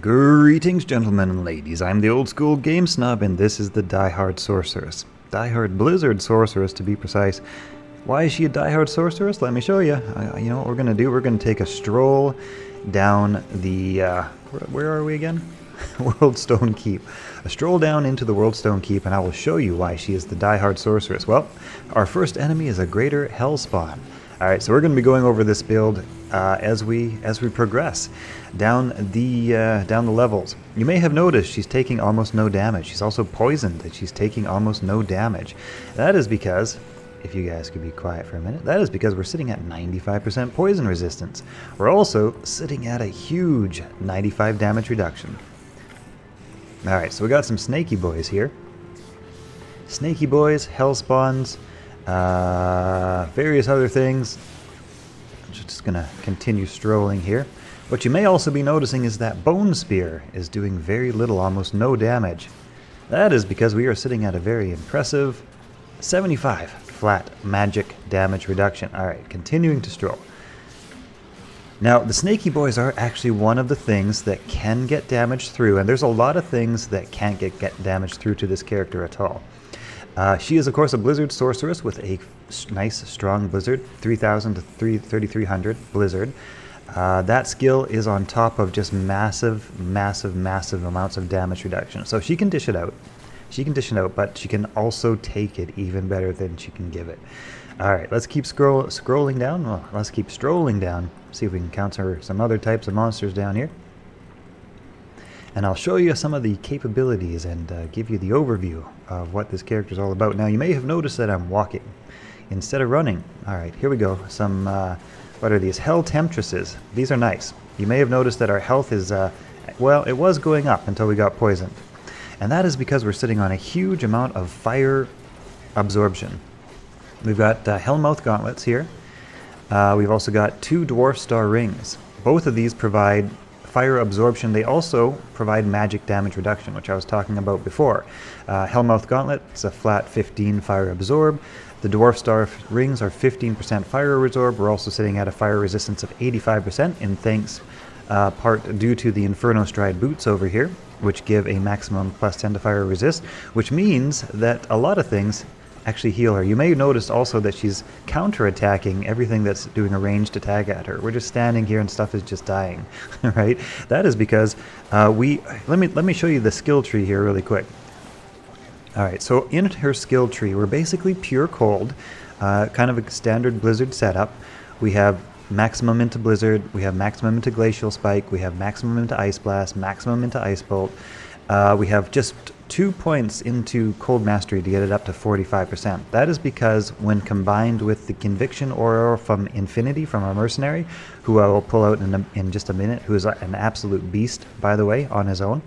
Greetings, gentlemen and ladies. I'm the old school game snob, and this is the Die-Hard Sorceress. Die-Hard Blizzard Sorceress, to be precise. Why is she a Die-Hard Sorceress? Let me show you. Uh, you know what we're going to do? We're going to take a stroll down the... Uh, where, where are we again? Worldstone Keep. A stroll down into the Worldstone Keep, and I will show you why she is the Die-Hard Sorceress. Well, our first enemy is a Greater Hellspawn. All right, so we're going to be going over this build uh, as we as we progress down the uh, down the levels. You may have noticed she's taking almost no damage. She's also poisoned that she's taking almost no damage. That is because, if you guys could be quiet for a minute, that is because we're sitting at 95% poison resistance. We're also sitting at a huge 95 damage reduction. All right, so we got some snaky boys here. Snaky boys, hell spawns, uh, various other things. I'm Just gonna continue strolling here. What you may also be noticing is that Bone Spear is doing very little, almost no damage. That is because we are sitting at a very impressive 75 flat magic damage reduction. Alright, continuing to stroll. Now, the Snaky Boys are actually one of the things that can get damage through, and there's a lot of things that can't get, get damage through to this character at all. Uh, she is, of course, a Blizzard Sorceress with a nice, strong Blizzard, 3000 to 3300 Blizzard. Uh, that skill is on top of just massive, massive, massive amounts of damage reduction. So she can dish it out. She can dish it out, but she can also take it even better than she can give it. All right, let's keep scroll scrolling down. Well, let's keep strolling down. See if we can encounter some other types of monsters down here and I'll show you some of the capabilities and uh, give you the overview of what this character is all about. Now you may have noticed that I'm walking instead of running. Alright, here we go. Some, uh, what are these? Hell Temptresses. These are nice. You may have noticed that our health is, uh, well, it was going up until we got poisoned. And that is because we're sitting on a huge amount of fire absorption. We've got uh, Hellmouth Gauntlets here. Uh, we've also got two Dwarf Star Rings. Both of these provide fire absorption, they also provide magic damage reduction, which I was talking about before. Uh, Hellmouth Gauntlet is a flat 15 fire absorb. The Dwarf Star rings are 15% fire absorb. We're also sitting at a fire resistance of 85%, in thanks uh, part due to the Inferno Stride boots over here, which give a maximum plus 10 to fire resist, which means that a lot of things actually heal her. You may notice also that she's counter-attacking everything that's doing a ranged attack at her. We're just standing here and stuff is just dying, right? That is because uh, we, let me, let me show you the skill tree here really quick. All right, so in her skill tree, we're basically pure cold, uh, kind of a standard blizzard setup. We have maximum into blizzard, we have maximum into glacial spike, we have maximum into ice blast, maximum into ice bolt. Uh, we have just two points into Cold Mastery to get it up to 45%. That is because when combined with the Conviction Aura from Infinity from our Mercenary, who I will pull out in, a, in just a minute, who is an absolute beast, by the way, on his own,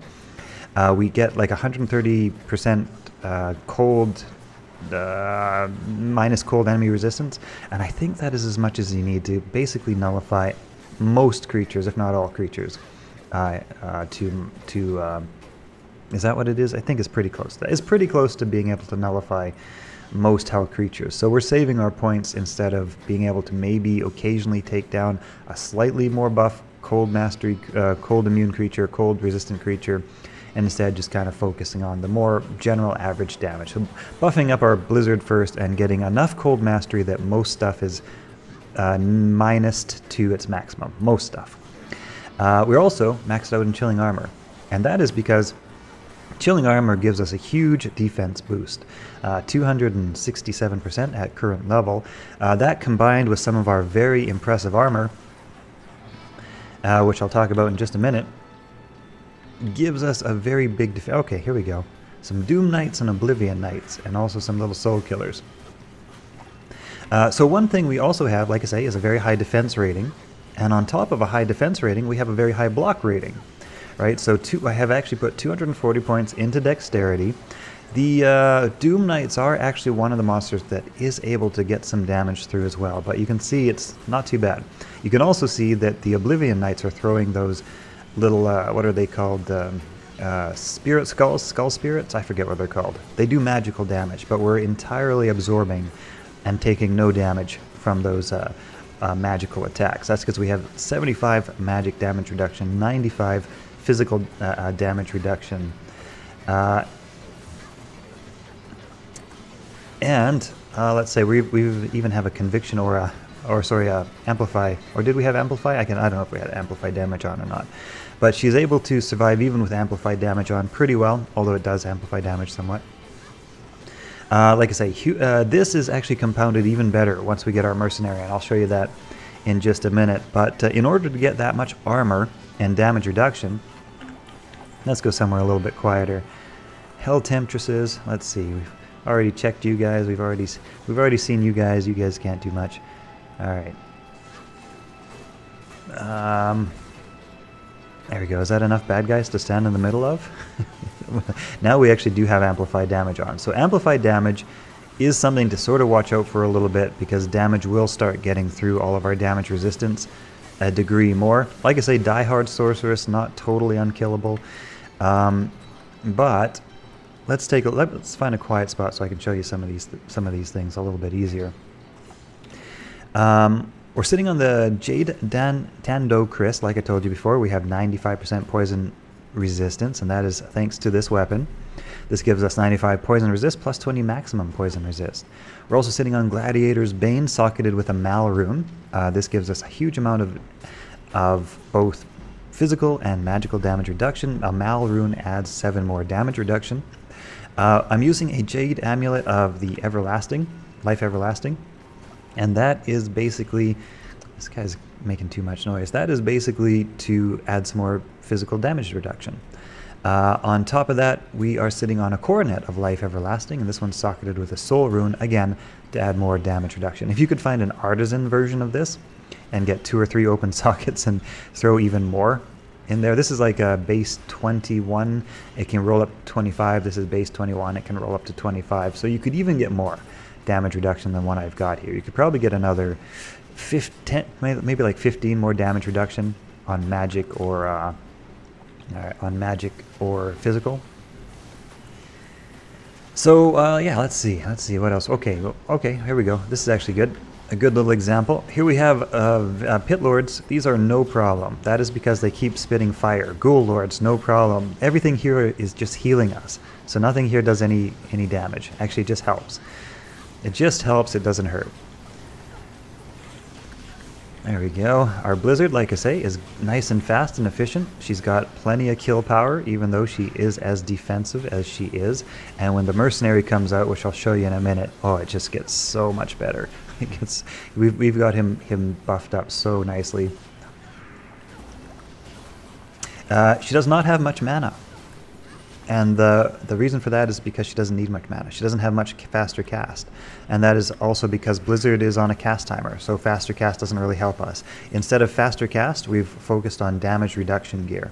uh, we get like 130% uh, cold uh, minus cold enemy resistance, and I think that is as much as you need to basically nullify most creatures, if not all creatures, uh, uh, to to um, is that what it is? I think it's pretty close. It's pretty close to being able to nullify most hell creatures. So we're saving our points instead of being able to maybe occasionally take down a slightly more buff cold mastery, uh, cold immune creature, cold resistant creature, and instead just kind of focusing on the more general average damage. So buffing up our blizzard first and getting enough cold mastery that most stuff is uh, minused to its maximum. Most stuff. Uh, we're also maxed out in chilling armor, and that is because Chilling Armor gives us a huge defense boost, uh, 267% at current level. Uh, that combined with some of our very impressive armor, uh, which I'll talk about in just a minute, gives us a very big defense. Okay, here we go. Some Doom Knights and Oblivion Knights, and also some little Soul Killers. Uh, so one thing we also have, like I say, is a very high defense rating. And on top of a high defense rating, we have a very high block rating right? So two, I have actually put 240 points into dexterity. The uh, Doom Knights are actually one of the monsters that is able to get some damage through as well, but you can see it's not too bad. You can also see that the Oblivion Knights are throwing those little, uh, what are they called? Um, uh, spirit skulls, skull spirits? I forget what they're called. They do magical damage, but we're entirely absorbing and taking no damage from those uh, uh, magical attacks. That's because we have 75 magic damage reduction, 95 physical uh, uh, damage reduction. Uh, and uh, let's say we we even have a conviction or or sorry, amplify, or did we have amplify? I can I don't know if we had amplify damage on or not, but she's able to survive even with amplify damage on pretty well, although it does amplify damage somewhat. Uh, like I say, uh, this is actually compounded even better once we get our mercenary, and I'll show you that in just a minute. But uh, in order to get that much armor and damage reduction, let's go somewhere a little bit quieter. Hell temptresses. Let's see. We've already checked you guys. We've already we've already seen you guys. You guys can't do much. All right. Um, there we go. Is that enough bad guys to stand in the middle of? now we actually do have amplified damage on. So amplified damage is something to sort of watch out for a little bit because damage will start getting through all of our damage resistance a degree more. Like I say, Die Hard Sorceress, not totally unkillable. Um, but let's take a, let's find a quiet spot so I can show you some of these some of these things a little bit easier. Um, we're sitting on the Jade Tan Do Kris. Like I told you before, we have 95% poison resistance, and that is thanks to this weapon. This gives us 95 poison resist plus 20 maximum poison resist. We're also sitting on Gladiator's Bane socketed with a Mal rune. Uh, this gives us a huge amount of, of both physical and magical damage reduction. A Mal rune adds 7 more damage reduction. Uh, I'm using a Jade Amulet of the Everlasting, Life Everlasting. And that is basically, this guy's making too much noise. That is basically to add some more physical damage reduction. Uh, on top of that, we are sitting on a coronet of Life Everlasting, and this one's socketed with a Sol Rune, again, to add more damage reduction. If you could find an artisan version of this and get two or three open sockets and throw even more in there, this is like a base 21. It can roll up 25. This is base 21. It can roll up to 25. So you could even get more damage reduction than what I've got here. You could probably get another 15, maybe like 15 more damage reduction on magic or uh, uh, on magic or physical. So uh, yeah, let's see. Let's see what else. Okay, okay, here we go. This is actually good. A good little example. Here we have uh, uh, pit lords. These are no problem. That is because they keep spitting fire. Ghoul lords, no problem. Everything here is just healing us. So nothing here does any any damage. Actually, it just helps. It just helps, it doesn't hurt. There we go. Our Blizzard, like I say, is nice and fast and efficient. She's got plenty of kill power, even though she is as defensive as she is. And when the Mercenary comes out, which I'll show you in a minute, oh, it just gets so much better. It gets, we've, we've got him, him buffed up so nicely. Uh, she does not have much mana. And the, the reason for that is because she doesn't need much mana. She doesn't have much faster cast. And that is also because Blizzard is on a cast timer, so faster cast doesn't really help us. Instead of faster cast, we've focused on damage reduction gear.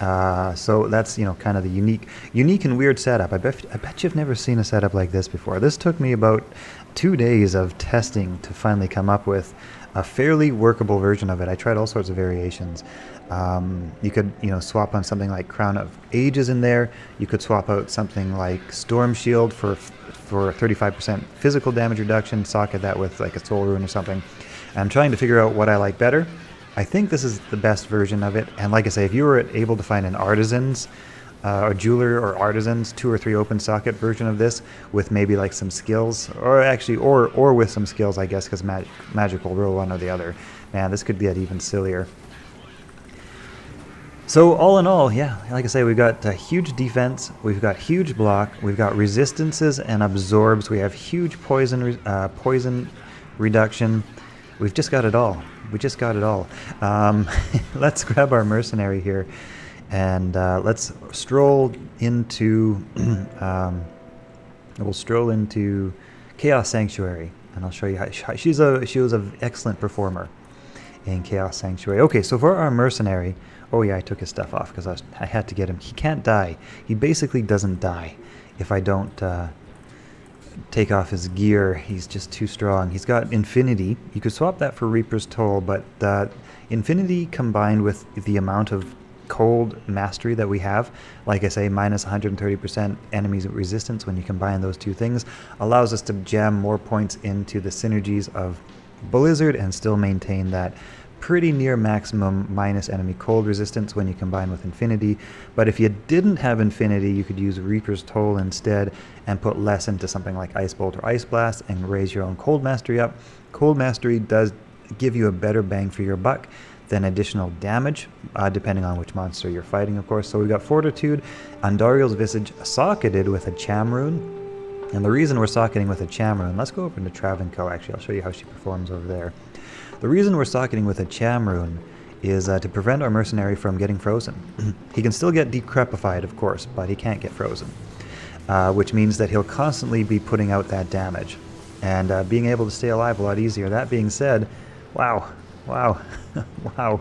Uh, so that's you know kind of the unique, unique and weird setup. I bet I bet you've never seen a setup like this before. This took me about two days of testing to finally come up with a fairly workable version of it. I tried all sorts of variations. Um, you could, you know, swap on something like Crown of Ages in there. You could swap out something like Storm Shield for for 35% physical damage reduction. Socket that with like a Sol Rune or something. I'm trying to figure out what I like better. I think this is the best version of it. And like I say, if you were able to find an artisan's uh, or jeweler or artisans two or three open socket version of this with maybe like some skills or actually or or with some skills I guess because mag- magic will roll one or the other man this could get even sillier so all in all, yeah, like I say, we've got a huge defense, we've got huge block, we've got resistances and absorbs, we have huge poison uh, poison reduction. We've just got it all. We just got it all. Um, let's grab our mercenary here, and uh, let's stroll into. um, we'll stroll into Chaos Sanctuary, and I'll show you how she's a she was an excellent performer in Chaos Sanctuary. Okay, so for our mercenary. Oh yeah, I took his stuff off because I, I, had to get him. He can't die. He basically doesn't die if I don't uh, take off his gear. He's just too strong. He's got Infinity. You could swap that for Reaper's Toll, but uh, Infinity combined with the amount of cold mastery that we have, like I say, minus 130% enemies resistance when you combine those two things, allows us to jam more points into the synergies of Blizzard and still maintain that pretty near maximum minus enemy cold resistance when you combine with Infinity. But if you didn't have Infinity, you could use Reaper's Toll instead and put less into something like Ice Bolt or Ice Blast and raise your own Cold Mastery up. Cold Mastery does give you a better bang for your buck than additional damage, uh, depending on which monster you're fighting, of course. So we've got Fortitude, Andariel's Visage socketed with a Cham Rune. And the reason we're socketing with a Cham Rune, let's go over to Travincal actually, I'll show you how she performs over there. The reason we're socketing with a Cham Rune is uh, to prevent our mercenary from getting frozen. he can still get decrepified, of course, but he can't get frozen. Uh, which means that he'll constantly be putting out that damage and uh, being able to stay alive a lot easier. That being said, wow, wow, wow,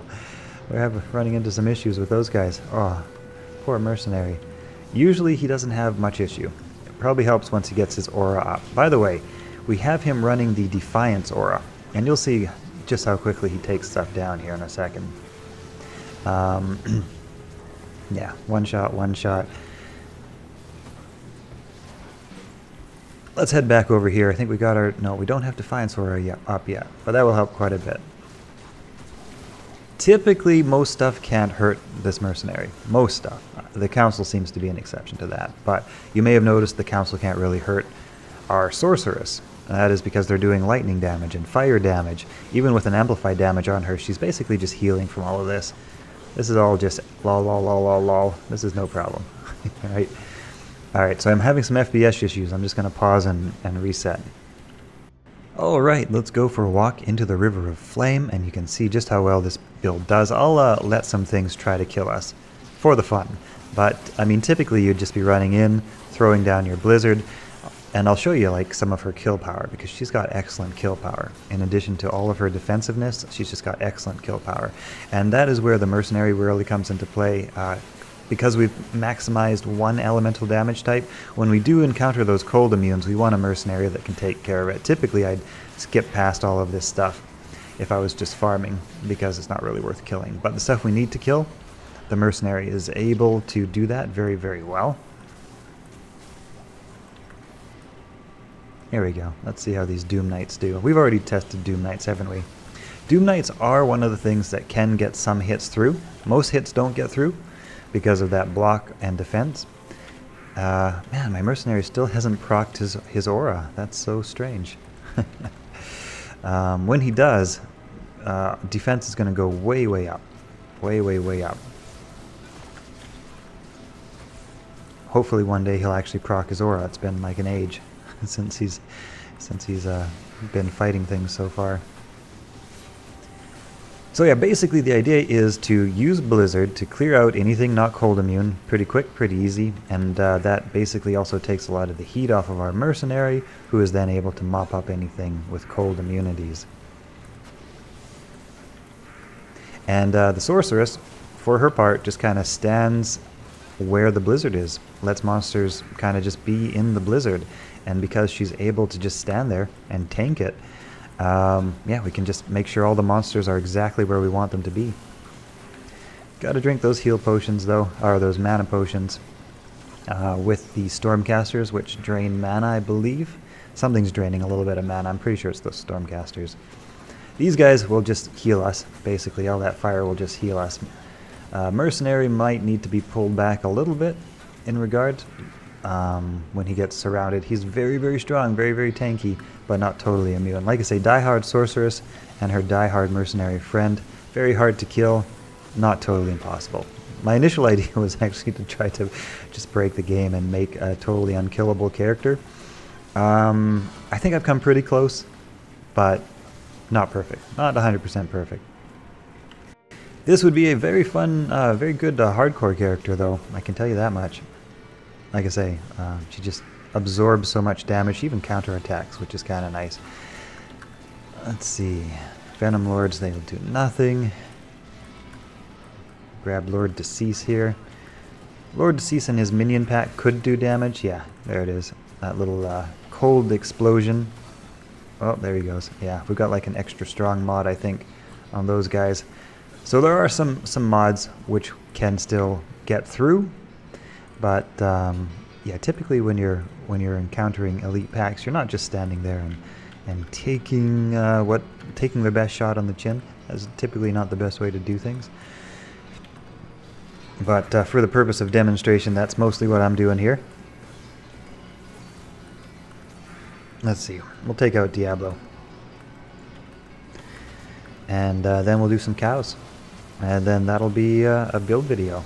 we're having, running into some issues with those guys. Oh, poor mercenary. Usually he doesn't have much issue. It probably helps once he gets his aura up. By the way, we have him running the Defiance aura, and you'll see just how quickly he takes stuff down here in a second. Um, yeah, one shot, one shot. Let's head back over here. I think we got our... No, we don't have Defiance Aura yet, up yet, but that will help quite a bit. Typically, most stuff can't hurt this mercenary. Most stuff. The Council seems to be an exception to that, but you may have noticed the Council can't really hurt our Sorceress. That is because they're doing lightning damage and fire damage. Even with an amplified damage on her, she's basically just healing from all of this. This is all just lol lol lol lol lol. This is no problem. Alright. Alright, so I'm having some FPS issues. I'm just going to pause and, and reset. Alright, let's go for a walk into the River of Flame, and you can see just how well this build does. I'll uh, let some things try to kill us, for the fun. But, I mean, typically you'd just be running in, throwing down your Blizzard, and I'll show you like some of her kill power, because she's got excellent kill power. In addition to all of her defensiveness, she's just got excellent kill power. And that is where the Mercenary really comes into play. Uh, because we've maximized one elemental damage type, when we do encounter those cold immunes, we want a mercenary that can take care of it. Typically, I'd skip past all of this stuff if I was just farming, because it's not really worth killing. But the stuff we need to kill, the mercenary is able to do that very, very well. Here we go. Let's see how these Doom Knights do. We've already tested Doom Knights, haven't we? Doom Knights are one of the things that can get some hits through. Most hits don't get through, because of that block and defense. Uh, man, my mercenary still hasn't procced his, his aura. That's so strange. um, when he does, uh, defense is going to go way, way up. Way, way, way up. Hopefully one day he'll actually proc his aura. It's been like an age since he's since he's uh, been fighting things so far. So yeah, basically the idea is to use Blizzard to clear out anything not cold immune pretty quick, pretty easy, and uh, that basically also takes a lot of the heat off of our mercenary, who is then able to mop up anything with cold immunities. And uh, the Sorceress, for her part, just kind of stands where the Blizzard is, lets monsters kind of just be in the Blizzard, and because she's able to just stand there and tank it, um, yeah, we can just make sure all the monsters are exactly where we want them to be. Gotta drink those heal potions though, or those mana potions. Uh, with the Stormcasters, which drain mana, I believe. Something's draining a little bit of mana. I'm pretty sure it's those Stormcasters. These guys will just heal us, basically. All that fire will just heal us. Uh, Mercenary might need to be pulled back a little bit in regard um, when he gets surrounded. He's very, very strong, very, very tanky, but not totally immune. Like I say, Die-Hard Sorceress and her Die-Hard Mercenary friend, very hard to kill, not totally impossible. My initial idea was actually to try to just break the game and make a totally unkillable character. Um, I think I've come pretty close, but not perfect. Not 100% perfect. This would be a very fun, uh, very good uh, hardcore character, though. I can tell you that much like I say, um, she just absorbs so much damage, She even counterattacks, which is kind of nice. Let's see. Venom Lords, they'll do nothing. Grab Lord De Seis here. Lord De Seis and his minion pack could do damage. Yeah, there it is. That little uh, cold explosion. Oh, there he goes. Yeah, we've got like an extra strong mod, I think, on those guys. So there are some, some mods which can still get through, but um, yeah, typically when you're when you're encountering elite packs, you're not just standing there and and taking uh, what taking the best shot on the chin. That's typically not the best way to do things. But uh, for the purpose of demonstration, that's mostly what I'm doing here. Let's see. We'll take out Diablo. And uh, then we'll do some cows. And then that'll be uh, a build video.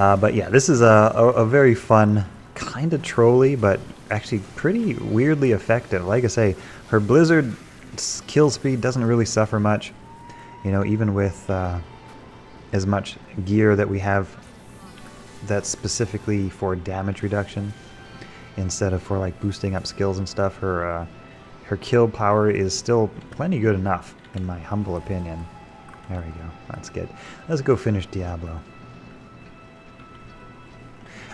Uh, but yeah, this is a, a, a very fun, kind of trolly, but actually pretty weirdly effective. Like I say, her Blizzard kill speed doesn't really suffer much. You know, even with uh, as much gear that we have that's specifically for damage reduction instead of for like boosting up skills and stuff, her uh, her kill power is still plenty good enough, in my humble opinion. There we go. That's good. Let's go finish Diablo.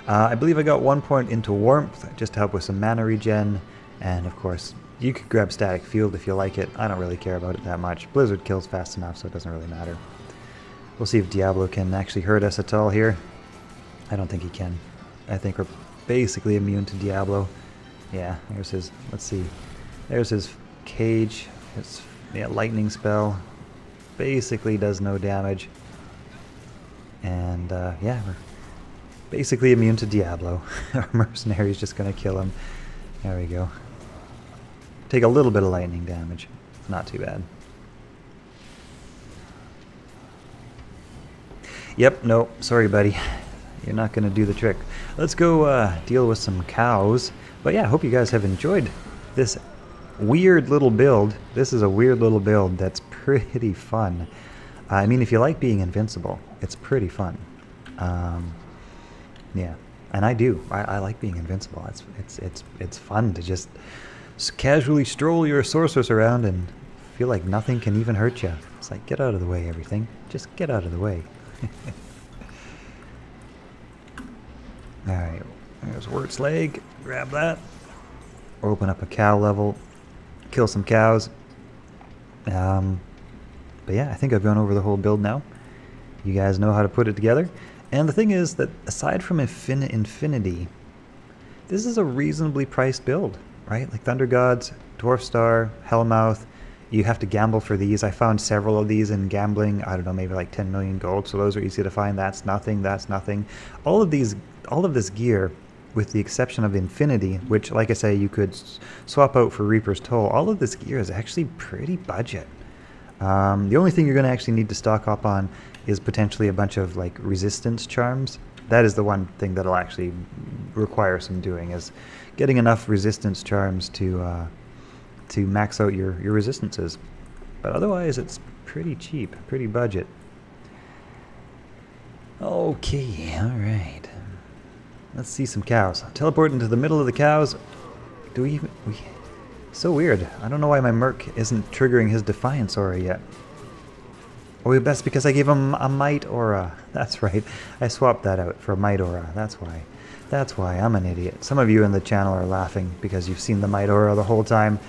Uh, I believe I got one point into Warmth, just to help with some mana regen, and of course, you could grab Static Field if you like it. I don't really care about it that much. Blizzard kills fast enough, so it doesn't really matter. We'll see if Diablo can actually hurt us at all here. I don't think he can. I think we're basically immune to Diablo. Yeah, there's his, let's see. There's his cage, his yeah, lightning spell. Basically does no damage. And uh, yeah, we're basically immune to Diablo. Our mercenary's just gonna kill him. There we go. Take a little bit of lightning damage. Not too bad. Yep, no, sorry buddy. You're not gonna do the trick. Let's go uh, deal with some cows. But yeah, I hope you guys have enjoyed this weird little build. This is a weird little build that's pretty fun. I mean, if you like being invincible, it's pretty fun. Um, yeah, and I do. I, I like being invincible. It's it's it's it's fun to just casually stroll your sorceress around and feel like nothing can even hurt you. It's like get out of the way, everything. Just get out of the way. All right, there's Wirt's leg. Grab that. Open up a cow level. Kill some cows. Um, but yeah, I think I've gone over the whole build now. You guys know how to put it together. And the thing is that aside from Infin Infinity, this is a reasonably priced build, right? Like Thunder Gods, Dwarf Star, Hellmouth, you have to gamble for these. I found several of these in gambling, I don't know, maybe like 10 million gold, so those are easy to find. That's nothing, that's nothing. All of these, all of this gear, with the exception of Infinity, which, like I say, you could swap out for Reaper's Toll, all of this gear is actually pretty budget. Um, the only thing you're going to actually need to stock up on is potentially a bunch of like resistance charms. That is the one thing that'll actually require some doing is getting enough resistance charms to uh, to max out your, your resistances. But otherwise it's pretty cheap, pretty budget. Okay, alright. Let's see some cows. Teleport into the middle of the cows. Do we even... We, so weird. I don't know why my Merc isn't triggering his Defiance aura yet. Oh, best because I gave him a Might aura. That's right. I swapped that out for Might aura. That's why. That's why. I'm an idiot. Some of you in the channel are laughing because you've seen the Might aura the whole time.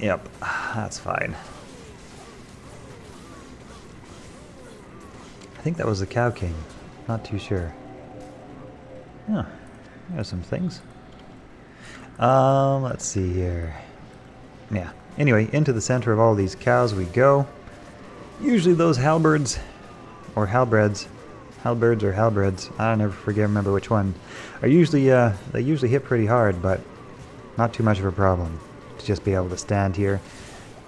Yep, that's fine. I think that was the Cow King. Not too sure. Yeah, there's some things. Um, let's see here. Yeah. Anyway, into the center of all these cows we go. Usually those halberds, or halbreds, halberds or halbreds, I never forget remember which one, are usually, uh, they usually hit pretty hard, but not too much of a problem to just be able to stand here.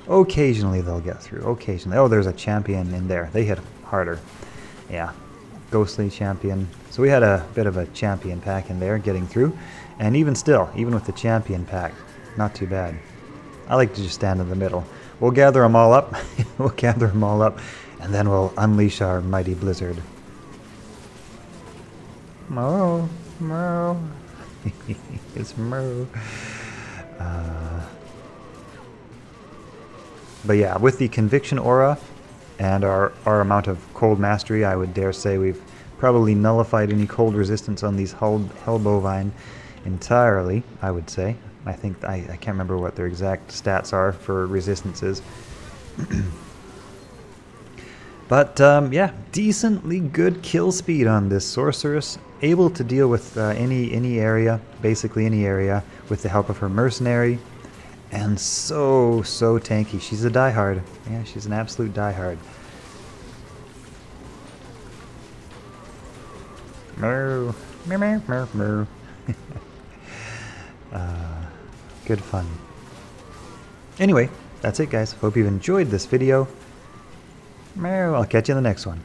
Occasionally they'll get through, occasionally. Oh, there's a champion in there. They hit harder. Yeah, ghostly champion. So we had a bit of a champion pack in there getting through. And even still, even with the champion pack, not too bad. I like to just stand in the middle. We'll gather them all up. we'll gather them all up, and then we'll unleash our mighty blizzard. Mo, Mo. it's Mo. Uh, but yeah, with the conviction aura and our, our amount of cold mastery, I would dare say we've probably nullified any cold resistance on these Hell, Hell Bovine entirely, I would say. I think, I, I can't remember what their exact stats are for resistances. But um, yeah, decently good kill speed on this sorceress, able to deal with uh, any any area, basically any area, with the help of her mercenary, and so so tanky. She's a diehard. Yeah, she's an absolute diehard. Moo, moo, moo, moo. uh, good fun. Anyway, that's it, guys. Hope you've enjoyed this video. I'll catch you in the next one.